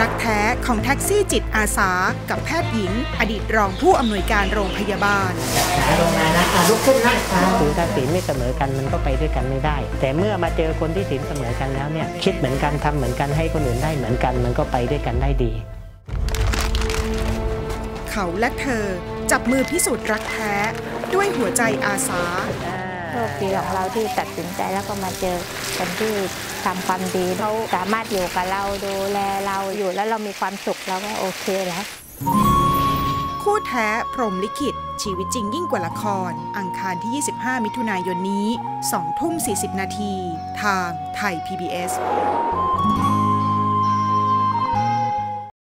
รักแท้ของแท็กซี่จิตอาสา กับแพทย์หญิง อดีตรองผู้อำนวยการโรงพยาบาลลงมานะอะลุกขึ้นนั่งครับคือถ้าศีลไม่เสมอกันมันก็ไปด้วยกันไม่ได้ แต่เมื่อมาเจอคนที่ศีลเสมอกันแล้วเนี่ยคิดเหมือนกันทำเหมือนกันให้คนอื่นได้เหมือนกัน มันก็ไปด้วยกันได้ดี เขาและเธอจับมือพิสูจน์รักแท้ ด้วยหัวใจอาสา โชคดีของเราที่ตัดสินใจแล้วก็มาเจอคนที่ทำความดีเขาสามารถอยู่กับเราดูแลเราอยู่แล้วเรามีความสุขเราก็โอเคแล้ว คู่แท้พรหมลิขิต ชีวิตจริงยิ่งกว่าละคร อังคารที่ 25 มิถุนายนนี้ 2 ทุ่ม 40 นาที ทางไทย PBS